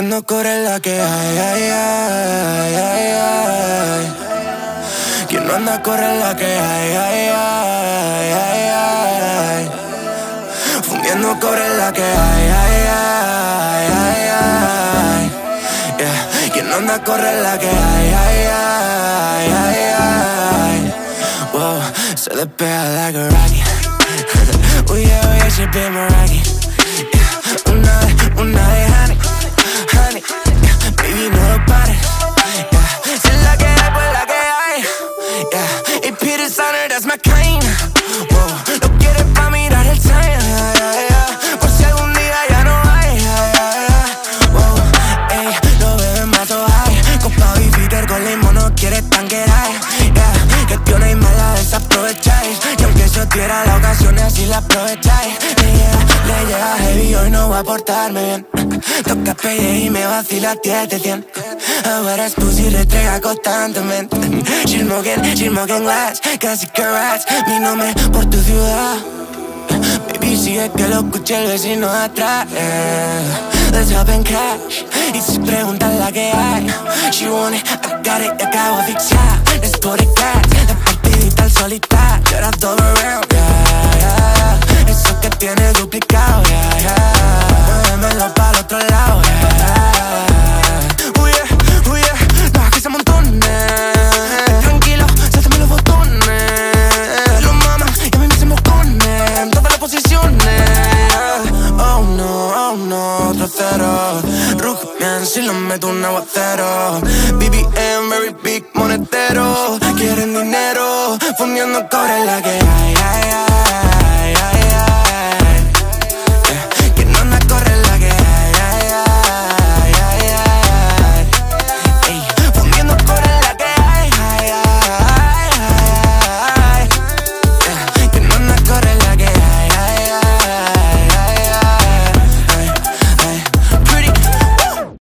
Fundiendo core la que hay, ay, ay, ay, ay. Quien no anda corre la que hay, ay, ay, ay, ay. Fundiendo core la que hay, ay, ay, ay, ay. Yeah. Quien no anda corre la que hay, ay, ay, ay, ay. Wow, se despega like a rocket. yeah, oh yeah, she rocket. Yeah. Una That's my. Wow. Lo quieres pa' mirar el time. Yeah, yeah. Por si algún día ya no hay. Yeah. Wow. Ey, lo beben más o hay. Copa y Peter con limón no quieres tanquear. Yeah. Que no hay mala desaprovecháis. Y aunque eso diera la ocasión, así la aprovecháis. Le llega heavy, hoy no va a portarme bien. Toca pelle y me vacila 10 de 100. Ahora es pussy retrega constantemente. She's smoking glass, casi que rats. Mi nombre por tu ciudad. Baby, sigue que lo escuche el vecino atrás. Let's hop and cash. Y si preguntas la que hay, she want it, I got it, acabo de fixar. Otro lado, oh yeah, no, que se amontonen. Tranquilo, suéltame los botones. Los mamas y a mí me se moconen. Todas las posiciones. Oh no, oh no, otro cero. Rugian si lo meto un aguacero. BBM, very big monetero. Quieren dinero, fundiendo cobre la que hay, ay, ay.